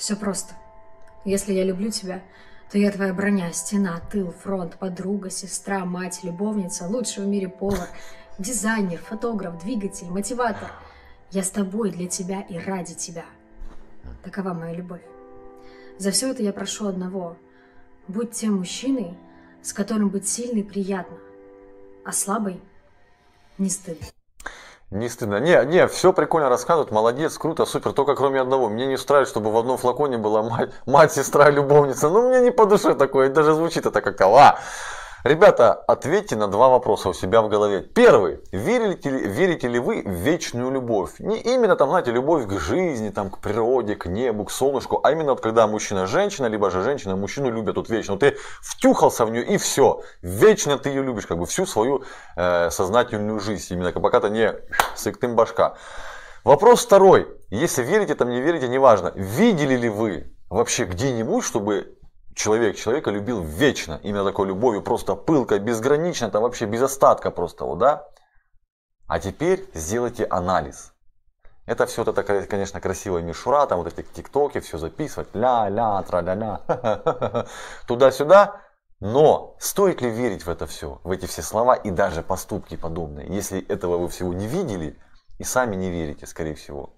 Все просто. Если я люблю тебя, то я твоя броня, стена, тыл, фронт, подруга, сестра, мать, любовница, лучший в мире повар, дизайнер, фотограф, двигатель, мотиватор. Я с тобой, для тебя и ради тебя. Такова моя любовь. За все это я прошу одного. Будь тем мужчиной, с которым быть сильной приятно, а слабой не стыдно. Не стыдно. Не, не, все прикольно рассказывают, молодец, круто, супер. Только кроме одного. Мне не устраивает, чтобы в одном флаконе была мать, мать сестра, любовница. Ну, мне не по душе такое, даже звучит это как-то. А! Ребята, ответьте на два вопроса у себя в голове. Первый. Верите ли, верите ли вы в вечную любовь? Не именно там, знаете, любовь к жизни, там, к природе, к небу, к солнышку, а именно вот когда мужчина женщина, либо же женщина мужчину любят вот вечно. Вот ты втюхался в нее и все. Вечно ты ее любишь, как бы всю свою э, сознательную жизнь. Именно пока то не сыктым башка. Вопрос второй. Если верите, там не верите, неважно. Видели ли вы вообще где-нибудь, чтобы человек человека любил вечно, именно такой любовью, просто пылкой, безгранично, там вообще без остатка просто, вот, да? А теперь сделайте анализ. Это все это, конечно, красивая мишура, там вот эти тиктоки, все записывать, ля-ля, тра-ля-ля, туда-сюда. Но стоит ли верить в это все, в эти все слова и даже поступки подобные, если этого вы всего не видели и сами не верите, скорее всего?